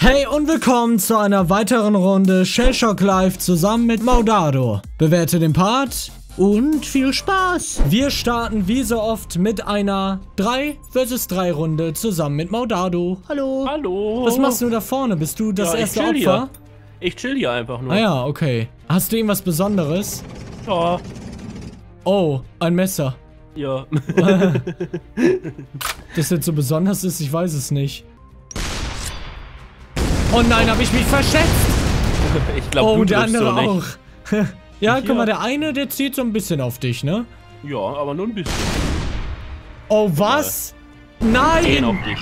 Hey und willkommen zu einer weiteren Runde Shellshock Live zusammen mit Maudado. Bewerte den Part und viel Spaß. Wir starten wie so oft mit einer 3 vs 3 Runde zusammen mit Maudado. Hallo. Hallo. Was machst du da vorne? Bist du das Ja, ich erste hier. Opfer? Ich chill hier einfach nur. Ah ja, okay. Hast du irgendwas Besonderes? Ja. Oh, ein Messer. Ja. Das jetzt so besonders ist, ich weiß es nicht. Oh nein, habe ich mich verschätzt. ich glaube, Oh, du der andere so auch. ja, Hier. guck mal, der eine, der zieht so ein bisschen auf dich, ne? Ja, aber nur ein bisschen. Oh, was? Nein! auf dich.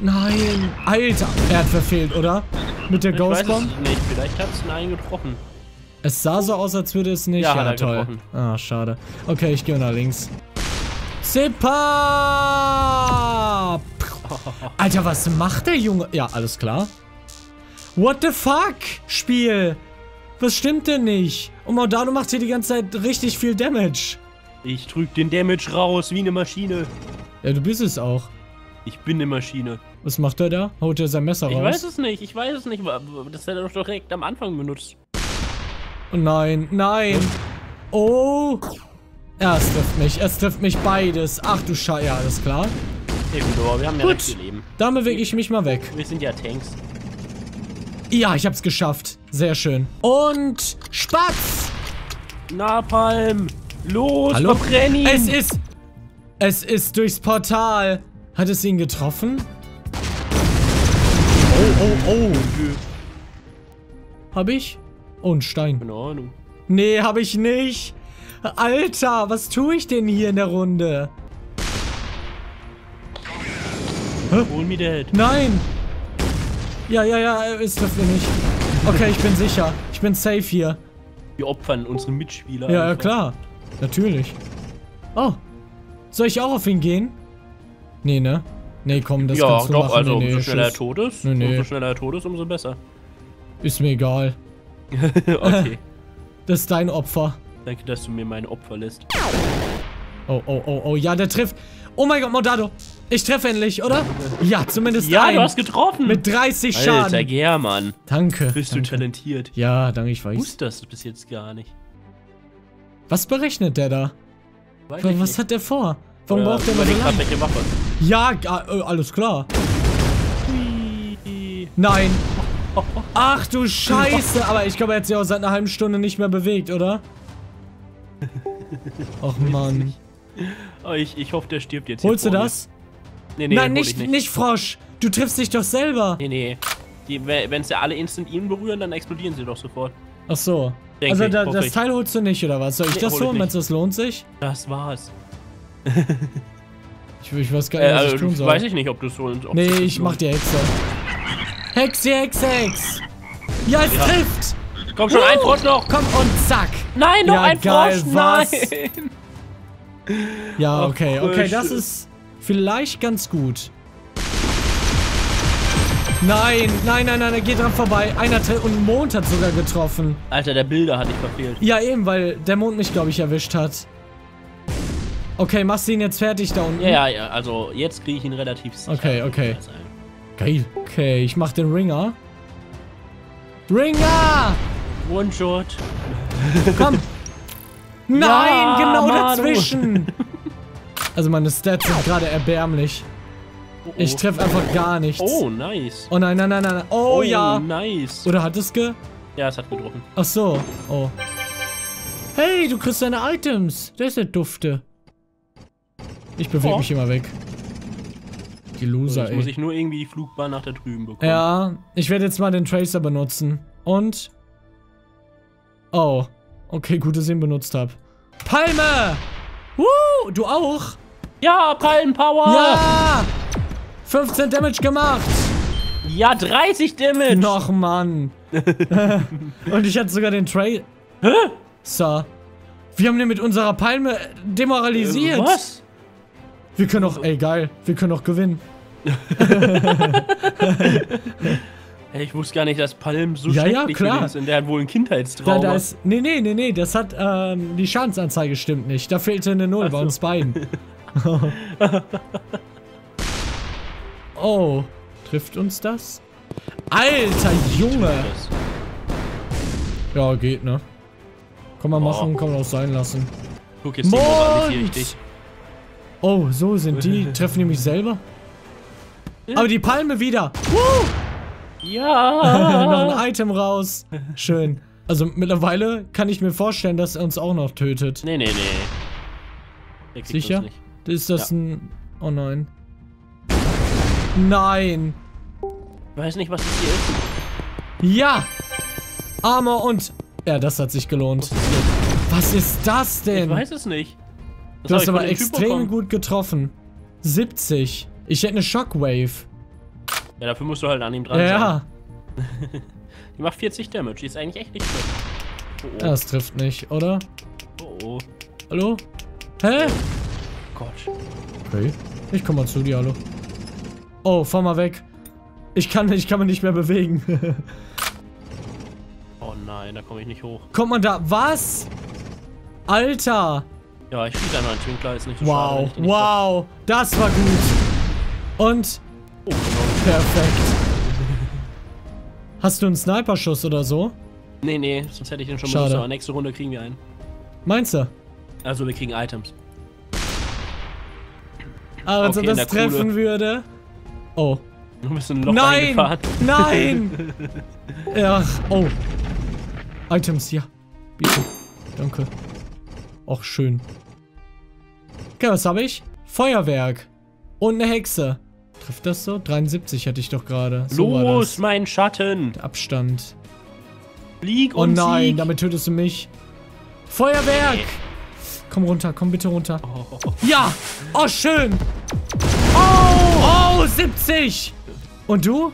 Nein! Alter, er hat verfehlt, oder? Mit der Ich weiß Ghost Bomb? es nicht. Vielleicht hat es einen getroffen. Es sah so aus, als würde es nicht. Ja, Ja, hat er toll. getroffen. Ah, schade. Okay, ich gehe nach links. Zipper! Alter, was macht der Junge? Ja, alles klar. What the fuck, Spiel? Was stimmt denn nicht? Und Maudano macht hier die ganze Zeit richtig viel Damage. Ich trüg den Damage raus wie eine Maschine. Ja, du bist es auch. Ich bin eine Maschine. Was macht er da? Holt er sein Messer Ich raus? weiß es nicht. Ich weiß es nicht. Das hat er doch direkt am Anfang benutzt. Oh nein, nein. Oh. Ja, es trifft mich. Es trifft mich beides. Ach du Scheiße. Ja, alles klar. Ja gut, aber wir haben ja Gut. recht Leben. Dann bewege ich mich mal weg. Wir sind ja Tanks. Ja, ich hab's geschafft. Sehr schön. Und Spatz! Napalm! Los, Hallo? verbrenn ihn! Es ist... Es ist durchs Portal. Hat es ihn getroffen? Oh, oh, oh. Hab ich? Oh, ein Stein. Keine Ahnung. Nee, hab ich nicht. Alter, was tue ich denn hier in der Runde? Hol me dead. Nein! Ja, ja, ja, es trifft mich nicht. Okay, ich bin sicher. Ich bin safe hier. Wir opfern unsere Mitspieler. Ja, ja, einfach. klar. Natürlich. Oh. Soll ich auch auf ihn gehen? Nee, ne? Nee, komm, das ja, kannst du doch, machen. also nee, nee, umso schneller er tot ist, Nee, nee. umso schneller er tot ist, umso besser. Ist mir egal. okay. Das ist dein Opfer. Danke, dass du mir mein Opfer lässt. Oh, oh, oh, oh, ja, der trifft. Oh mein Gott, Modado. Ich treffe endlich, oder? Ja, zumindest Ja, ein. du hast getroffen! Mit 30 Alter, Schaden. German. Danke. Bist du danke. talentiert. Ja, danke, ich Ich weiß. wusste das bis jetzt gar nicht. Was berechnet der da? Weiß Was, ich hat der vor? Warum Oder braucht der immer so lange? welche Waffe. Ja, äh, alles klar. Nein. Ach du Scheiße. Aber ich glaube, er hat sich auch seit einer halben Stunde nicht mehr bewegt, oder? Och Mann. Oh, ich, ich hoffe, der stirbt jetzt. Holst du das? Nee, nee, Nein, nicht, ich nicht, nicht. Frosch. Du triffst dich doch selber. Nee, nee. Wenn sie alle instant ihn berühren, dann explodieren sie doch sofort. Ach so. Denk also ich, da, das ich. Teil holst du nicht, oder was? Soll ich Nee, das holen? Meinst du, das lohnt sich? Das war's. Ich, ich weiß gar nicht, Äh, was also, ich tun soll. weiß ich nicht, ob du es holen ob nee, es ich mach die Hexe. Hexe, Hexe, Hex. Ja, es Ja. trifft. Komm schon, ein Frosch noch! Komm und zack. Nein, noch Ja, ein geil, Frosch! was? Nein! Ja, Ach, okay, okay, das ist vielleicht ganz gut. Nein, nein, nein, nein, er geht dran vorbei. Einer und Mond hat sogar getroffen. Alter, der Bilder hat dich verfehlt. Ja, eben, weil der Mond mich, glaube ich, erwischt hat. Okay, machst du ihn jetzt fertig da unten? Ja, ja, ja, also jetzt kriege ich ihn relativ sicher. Okay, okay. Geil. Okay, ich mach den Ringer. Ringer! One-Shot. Komm! Nein, Ja, genau Manu. dazwischen! Also meine Stats sind gerade erbärmlich. Oh, oh. Ich treffe einfach gar nichts. Oh, nice. Oh nein, nein, nein, nein. Oh, ja. nice. Oder hat es ge... Ja, es hat getroffen. Ach so. Oh. Hey, du kriegst deine Items. Das ist der Dufte. Ich bewege Oh. mich immer weg. Die Loser, Jetzt muss ey. ich nur irgendwie die Flugbahn nach da drüben bekommen. Ja, ich werde jetzt mal den Tracer benutzen. Und... Oh. Okay, gut, dass ich ihn benutzt habe. Palme! Woo! Du auch? Ja, Palmenpower! Ja! 15 Damage gemacht! Ja, 30 Damage! Noch, Mann. Und ich hatte sogar den Tracer. Hä? Sir. Wir haben den mit unserer Palme demoralisiert. Äh, was? Wir können doch, ey geil, wir können doch gewinnen. Ey, ich wusste gar nicht, dass Palm so Ja, ja, schrecklich klar. ist. Und der hat wohl ein Da, Kindheitstrauma. da ist, nee, nee, nee, nee, das hat, ähm, die Schadensanzeige stimmt nicht. Da fehlte eine Null Ach bei so. uns beiden. oh. Trifft uns das? Alter Junge. Ja, geht, ne? Kann man Oh. machen, kann man auch sein lassen. Guck jetzt Mond Mond! die richtig. Oh, so sind die. Treffen die mich selber? Aber die Palme wieder. Woo! noch ein Ja! Item raus. Schön. Also mittlerweile kann ich mir vorstellen, dass er uns auch noch tötet. nee, nee, nee. Sicher? Ist das Ja. ein... Oh nein. Nein. Ich weiß nicht, was das hier ist. Ja. Armor und... Ja, das hat sich gelohnt. Was ist das Ich denn? weiß es nicht. Das Du hast ich aber extrem gut getroffen. 70. Ich hätte eine Shockwave. Ja, dafür musst du halt an ihm dran Ja, sein. Die macht 40 Damage. Die ist eigentlich echt nicht schlecht. Oh, oh. das trifft nicht, oder? oh, oh. Hallo? Hä? Gott. Okay. Ich komm mal zu dir, hallo. Oh, fahr mal weg. Ich kann, ich kann mich nicht mehr bewegen. Oh nein, da komme ich nicht hoch. Kommt man da? Was? Alter. Ja, ich schieße einmal einen Twinkler, ist nicht so schade. Wow, nicht wow. Das war gut. Und. Oh, genau. perfekt. Hast du einen Sniperschuss oder so? Nee, nee, sonst hätte ich den schon Schade. benutzt, aber nächste Runde kriegen wir einen. Meinst du? Also wir kriegen Items. Aber als ob Okay, das na, coole. treffen würde. Oh. Du bist in ein Loch Nein! Nein! Ach, oh. Items, ja. Bitte. Danke. Och, schön. Okay, was habe ich? Feuerwerk. Und eine Hexe. Trifft das so? 73 hatte ich doch gerade. So Los, das. mein Schatten! Abstand. Flieg Oh und nein, Sieg. damit tötest du mich. Feuerwerk! Komm runter, komm bitte runter. Oh. Ja! Oh, schön! Oh! Oh, 70! Und du?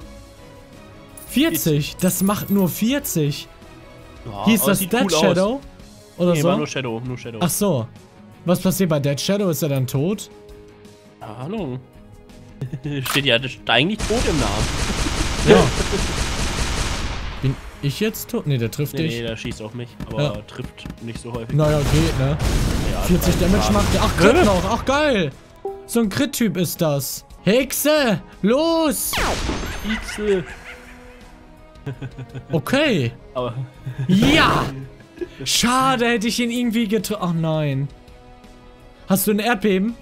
40. Das macht nur 40. Ja, Hieß aber das Dead cool aus. Shadow? Oder Nee, war nur so? Shadow, nur Shadow. Ach so. Was passiert bei Dead Shadow? Ist er dann tot? Ahnung. Steht ja eigentlich tot im Namen. Ja. Ich jetzt tot? Nee, der trifft Nee, nee, dich. der schießt auf mich, aber Ja. trifft nicht so häufig. Naja, geht, ne? Ja, 40 drei Damage Schaden. macht er. Ach, Crit noch. Ach, geil. So ein Crit-Typ ist das. Hexe! Los! Pixel. Okay. Aber Ja! Schade, hätte ich ihn irgendwie getroffen. Ach nein. Hast du ein Erdbeben?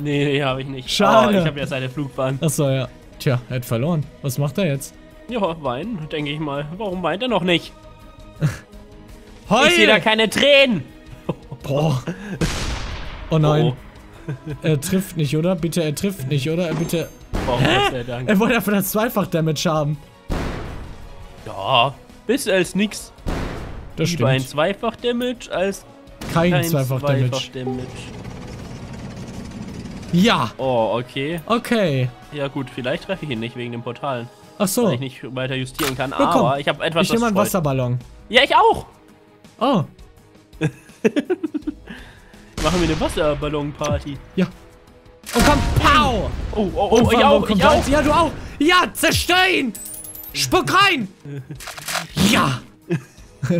nee, nee, habe ich nicht. Schade. Aber ich habe ja seine Flugbahn. Achso, ja. Tja, er hat verloren. Was macht er jetzt? Ja, weinen, denke ich mal. Warum weint er noch nicht? Heul! Ich sehe da keine Tränen. Boah. Oh nein. Oh, Er trifft nicht, oder? Bitte, er trifft nicht, oder? Er bitte. Warum sei Dank. Er wollte einfach das Zweifach-Damage haben. Ja, besser als nix. Das Lieber ein stimmt. Zweifach-Damage als Kein, kein Zweifach-Damage. Zweifach-Damage. ja! Oh, okay. Okay. Ja gut, vielleicht treffe ich ihn nicht wegen den Portalen. Ach so. Weil ich nicht weiter justieren kann. Ja, komm. aber ich habe etwas, Ich nehme einen freut. Wasserballon. Ja, ich auch. Oh, Machen wir eine Wasserballon-Party. ja. Oh komm, pow! Oh, oh, oh, Und ich auch, ich auch. Ja, du auch. Ja, zerstör ihn! Spuck rein! Ja!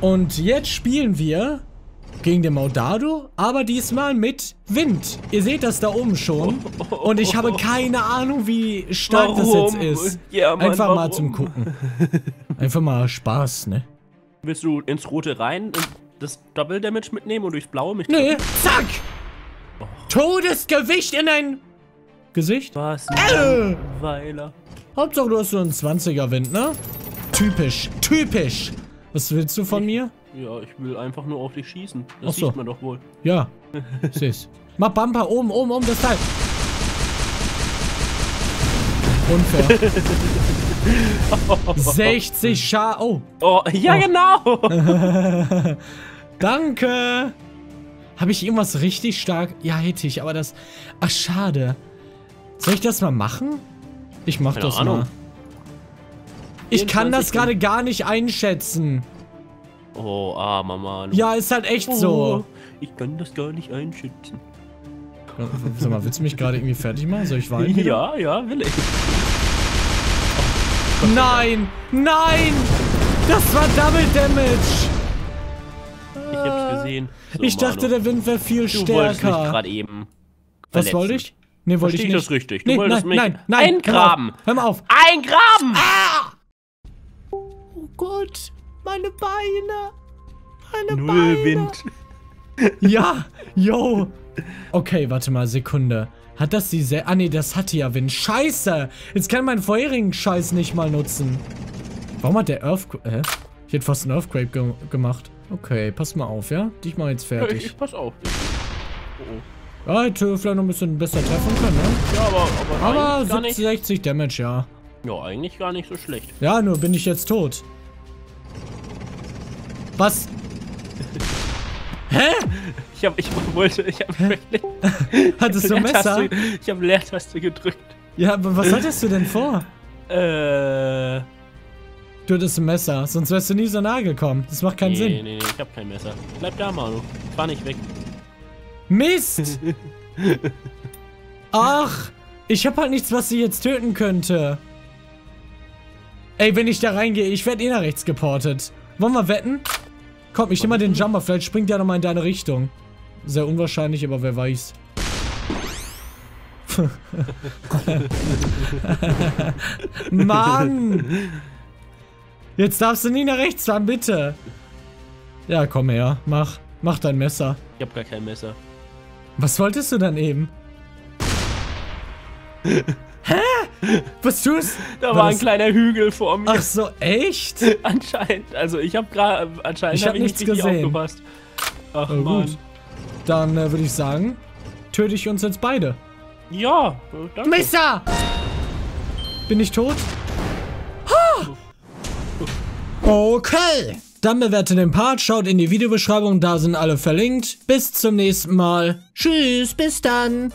Und jetzt spielen wir gegen den Maudado, aber diesmal mit Wind. Ihr seht das da oben schon. Und ich habe keine Ahnung, wie stark das Warum? jetzt ist. Ja, Mann, Einfach mal warum? zum Gucken. Einfach mal Spaß, ne? Willst du ins Rote rein und das Double Damage mitnehmen und durchs Blaue mich Nee, zack! Todesgewicht in dein Gesicht. Was? Äh. Weiler. Hauptsache du hast so einen 20er Wind, ne? Typisch, typisch. Was willst du von mir? Ja, ich will einfach nur auf dich schießen. Das so. sieht man doch wohl. Ja, siehst. Mach Bumper oben, oben, oben, das Teil. Unfair. 60 Scha... Oh, Oh, ja Oh. genau. danke. Habe ich irgendwas richtig stark? Ja, hätte ich, aber das... Ach, schade. Soll ich das mal machen? Ich mach Keine das Ahnung. mal. Ich kann 24 das gerade gar nicht einschätzen. Oh, armer Mann. Ja, ist halt echt so. Oh, ich kann das gar nicht einschätzen. Sag mal, willst du mich gerade irgendwie fertig machen? Soll ich weinen? Ja, ja, will ich. Nein! Nein! Das war Double Damage! Ich hab's gesehen. So, ich dachte, Manu. der Wind wäre viel du wolltest mich stärker. gerade eben. Was verletzen. wollte ich? Nee, wollte ich nicht. ich das richtig? Du Nee, wolltest nein, mich nein, nein. eingraben. Hör mal auf. Eingraben! Oh Gott, meine Beine. Meine Null Wind. Ja, yo. Okay, warte mal, Sekunde. Hat das diese... Ah, nee, das hat die ja Wind. Scheiße. Jetzt kann ich meinen vorherigen Scheiß nicht mal nutzen. Warum hat der Earthquake... Hä? Ich hätte fast einen Earthquake ge gemacht. Okay, pass mal auf, ja? Dich mal jetzt Ich, fertig. ich pass auf. Oh, oh. Ja, hätte vielleicht noch ein bisschen besser treffen können, ne? Ja, aber, aber, Aber eigentlich gar 70, nicht. 60 Damage, ja. Ja, eigentlich gar nicht so schlecht. Ja, nur bin ich jetzt tot. Was? Hä? Ich hab, ich wollte, ich hab wirklich Hattest du ein Messer? Ich hab Leertaste gedrückt. Ja, aber was hattest du denn vor? Äh. Du hattest ein Messer, sonst wärst du nie so nahe gekommen. Das macht keinen nee, Sinn. nee, nee, ich hab kein Messer. Bleib da, Manu. Fahr nicht weg. Mist! Ach, ich hab halt nichts, was sie jetzt töten könnte. Ey, wenn ich da reingehe, ich werde eh nach rechts geportet. Wollen wir wetten? Komm, ich nehme mal den Jumper, vielleicht springt der nochmal in deine Richtung. Sehr unwahrscheinlich, aber wer weiß. Mann! Jetzt darfst du nie nach rechts fahren, bitte. Ja, komm her, mach. Mach dein Messer. Ich hab gar kein Messer. Was wolltest du dann eben? Hä? Was tust Da War war ein kleiner Hügel vor mir. Ach so, echt? Anscheinend. Also ich hab gerade anscheinend Ich hab hab ich nichts nicht richtig gesehen. aufgepasst. Ach man. gut. Dann äh, würde ich sagen, töte ich uns jetzt beide. Ja, äh, danke. Messer! Bin ich tot? Okay. Dann bewertet den Part, schaut in die Videobeschreibung, da sind alle verlinkt. Bis zum nächsten Mal. Tschüss, bis dann.